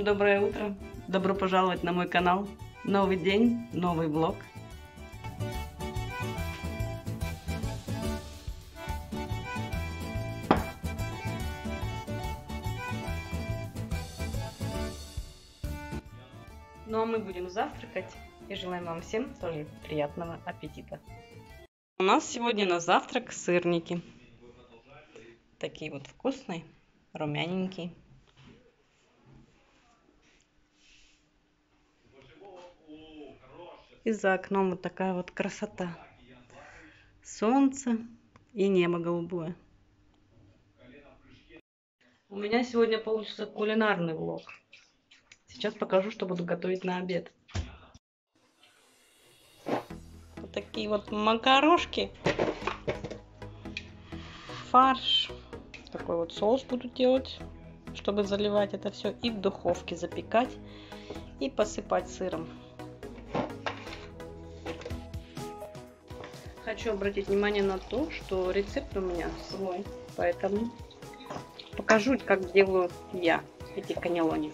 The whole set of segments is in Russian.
Всем доброе утро! Добро пожаловать на мой канал. Новый день, новый влог. Ну а мы будем завтракать и желаем вам всем тоже приятного аппетита. У нас сегодня на завтрак сырники. Такие вот вкусные, румяненькие. И за окном вот такая вот красота. Солнце и небо голубое. У меня сегодня получится кулинарный влог. Сейчас покажу, что буду готовить на обед. Вот такие вот макарошки. Фарш. Такой вот соус буду делать, чтобы заливать это все. И в духовке запекать и посыпать сыром. Хочу обратить внимание на то, что рецепт у меня свой, поэтому покажу, как делаю я эти канелони.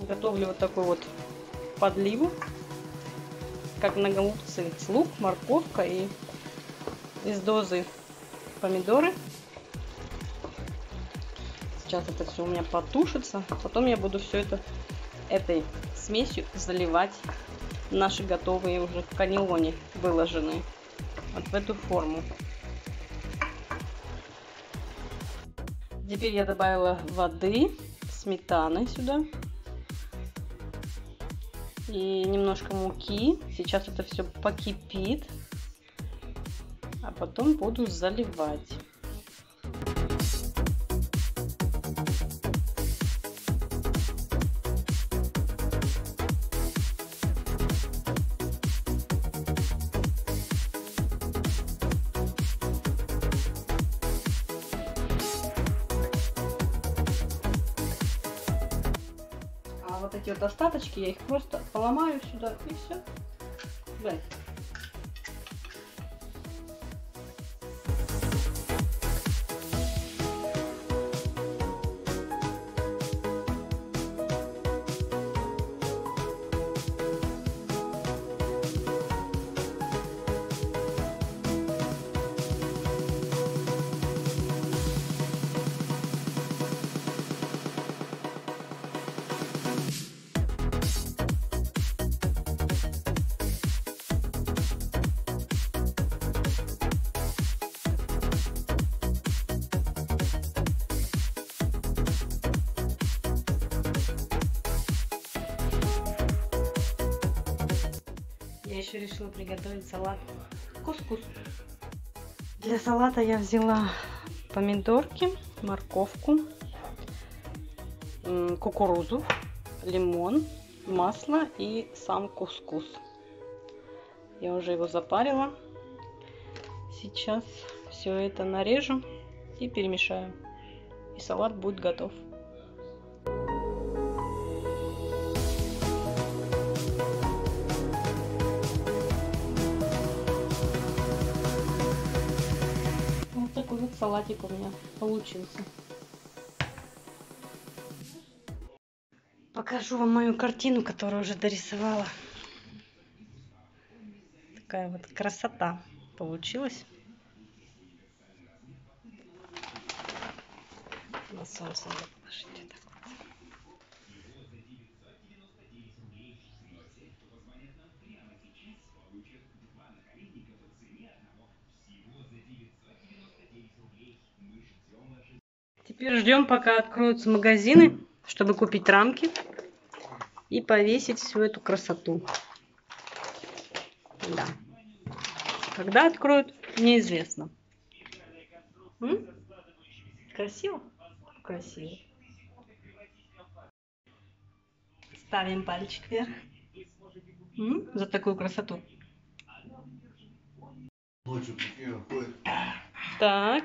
Готовлю вот такую вот подливу, как на голубцы. Лук, морковка и из дозы помидоры. Сейчас это все у меня потушится. Потом я буду все это этой смесью заливать наши готовые уже канелони выложенные вот в эту форму. Теперь я добавила воды, сметаны сюда и немножко муки. Сейчас это все покипит, а потом буду заливать. Эти вот остаточки, я их просто поломаю сюда и все. Да. Я еще решила приготовить салат кускус. Для салата я взяла помидорки, морковку, кукурузу, лимон, масло и сам кускус. Я уже его запарила. Сейчас все это нарежу и перемешаю. И салат будет готов. Салатик у меня получился. Покажу вам мою картину, которую уже дорисовала. Такая вот красота получилась. На солнце положите так. Теперь ждем, пока откроются магазины, чтобы купить рамки и повесить всю эту красоту. Да. Когда откроют, неизвестно. М? Красиво? Красиво. Ставим пальчик вверх. М? За такую красоту. Так.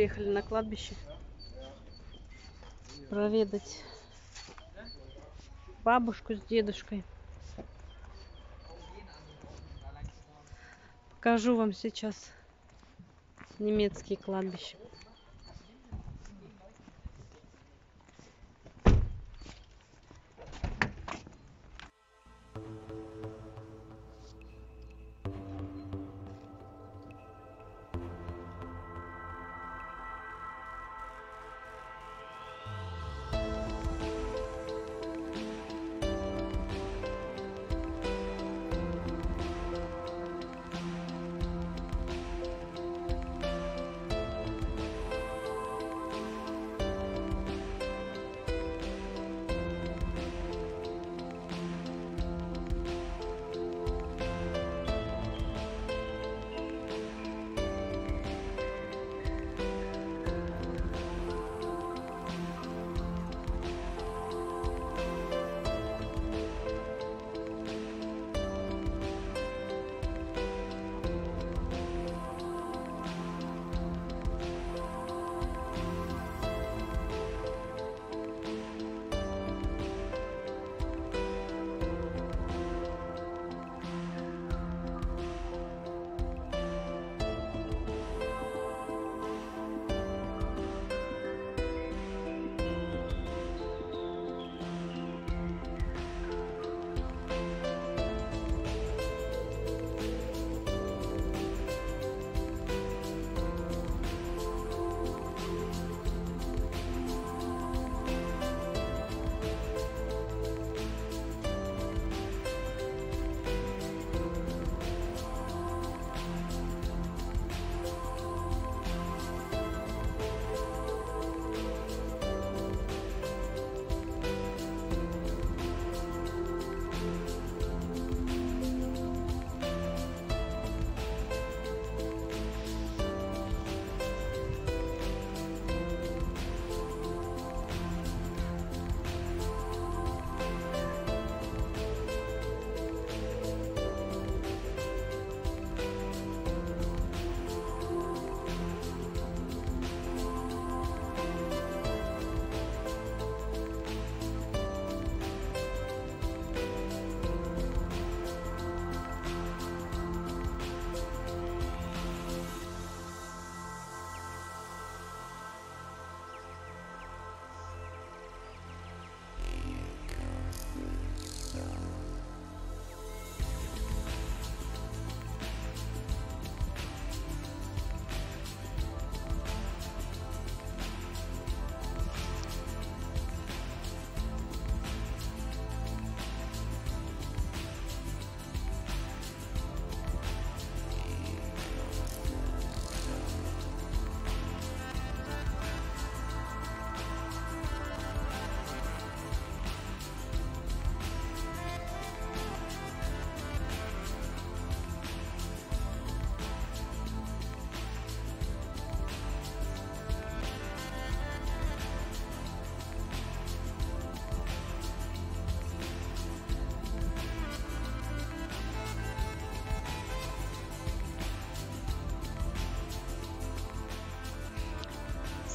приехали на кладбище проведать бабушку с дедушкой. Покажу вам сейчас немецкие кладбища.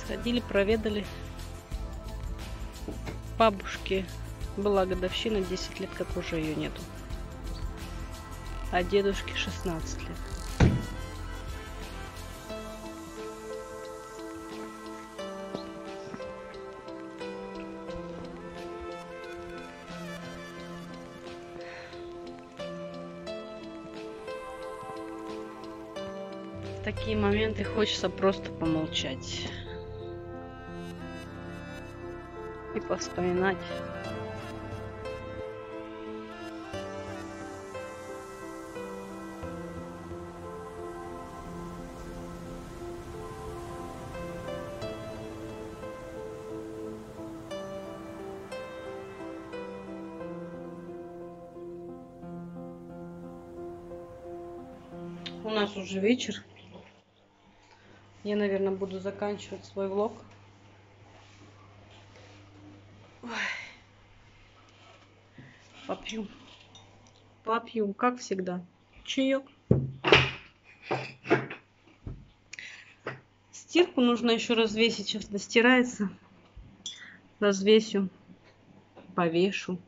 Сходили, проведали. Бабушке была годовщина, 10 лет, как уже ее нету. А дедушке 16 лет. такие моменты хочется просто помолчать. И повспоминать. У нас уже вечер. Я, наверное, буду заканчивать свой влог. Попью. Попью, как всегда. Чаек. Стирку нужно еще развесить. Сейчас достирается. Развесю. Повешу.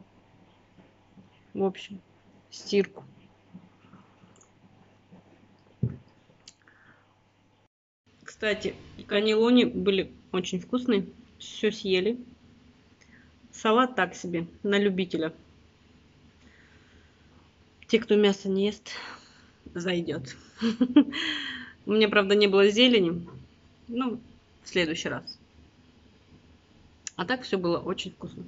В общем, стирку. Кстати, канелони были очень вкусные. Все съели. Салат так себе, на любителя. Те, кто мясо не ест, зайдет. У меня, правда, не было зелени. Ну, в следующий раз. А так все было очень вкусно.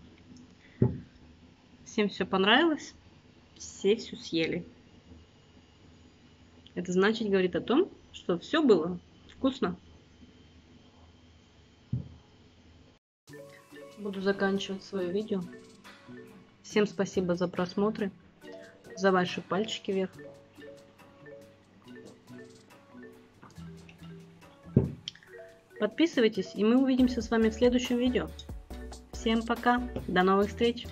Всем все понравилось. Все все съели. Это значит, говорит о том, что все было Вкусно? Буду заканчивать свое видео. Всем спасибо за просмотры, за ваши пальчики вверх. Подписывайтесь, и мы увидимся с вами в следующем видео. Всем пока, до новых встреч!